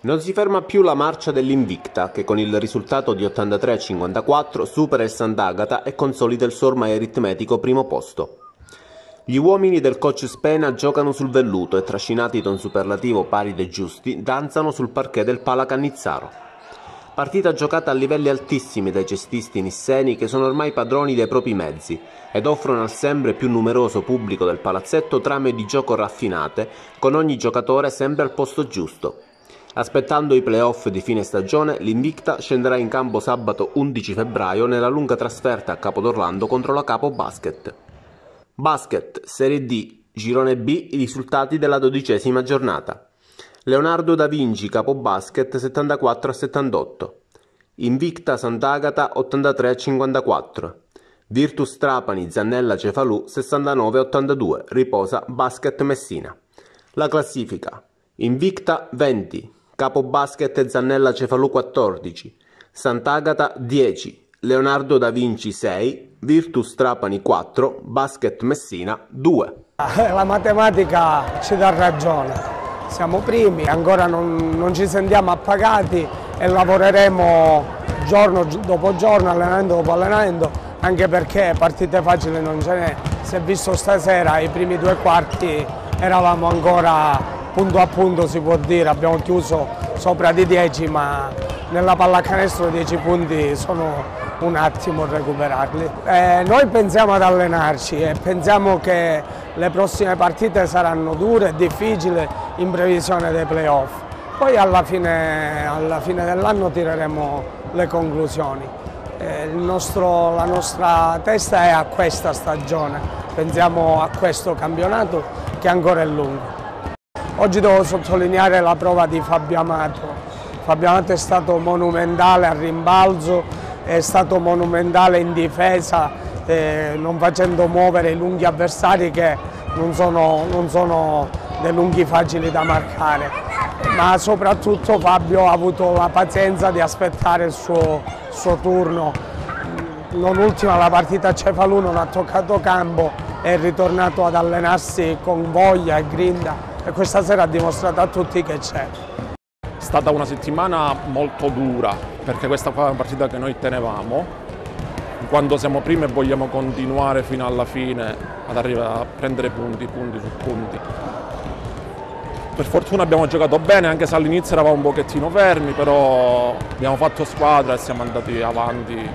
Non si ferma più la marcia dell'Invicta, che con il risultato di 83 a 54 supera il Sant'Agata e consolida il suo ormai aritmetico primo posto. Gli uomini del coach Spena giocano sul velluto e trascinati da un superlativo pari dei giusti, danzano sul parquet del Pala Cannizzaro. Partita giocata a livelli altissimi dai cestisti nisseni che sono ormai padroni dei propri mezzi ed offrono al sempre più numeroso pubblico del palazzetto trame di gioco raffinate, con ogni giocatore sempre al posto giusto. Aspettando i playoff di fine stagione, l'Invicta scenderà in campo sabato 11 febbraio nella lunga trasferta a Capodorlando contro la Capo Basket. Basket, Serie D, Girone B, i risultati della dodicesima giornata. Leonardo da Vinci, Capo Basket 74 a 78. Invicta Sant'Agata 83 a 54. Virtus Trapani, Zannella Cefalù 69 a 82. Riposa Basket Messina. La classifica. Invicta 20. Capo Basket Zannella Cefalù 14, Sant'Agata 10, Leonardo da Vinci 6, Virtus Trapani 4, Basket Messina 2. La matematica ci dà ragione, siamo primi, ancora non, non ci sentiamo appagati e lavoreremo giorno dopo giorno, allenamento dopo allenamento, anche perché partite facili non ce n'è. Si è visto stasera, i primi due quarti eravamo ancora punto a punto si può dire, abbiamo chiuso sopra di 10 ma nella pallacanestro 10 punti sono un attimo recuperarli. Eh, noi pensiamo ad allenarci e pensiamo che le prossime partite saranno dure e difficili in previsione dei playoff. Poi alla fine, fine dell'anno tireremo le conclusioni. Eh, nostro, la nostra testa è a questa stagione, pensiamo a questo campionato che ancora è lungo. Oggi devo sottolineare la prova di Fabio Amato. Fabio Amato è stato monumentale al rimbalzo, è stato monumentale in difesa, eh, non facendo muovere i lunghi avversari che non sono, non sono dei lunghi facili da marcare. Ma soprattutto Fabio ha avuto la pazienza di aspettare il suo, suo turno. Non ultima la partita a Cefalù non ha toccato campo, è ritornato ad allenarsi con voglia e grinda e questa sera ha dimostrato a tutti che c'è. È stata una settimana molto dura perché questa qua è una partita che noi tenevamo. Quando siamo primi e vogliamo continuare fino alla fine ad arrivare a prendere punti, punti su punti. Per fortuna abbiamo giocato bene, anche se all'inizio eravamo un pochettino fermi, però abbiamo fatto squadra e siamo andati avanti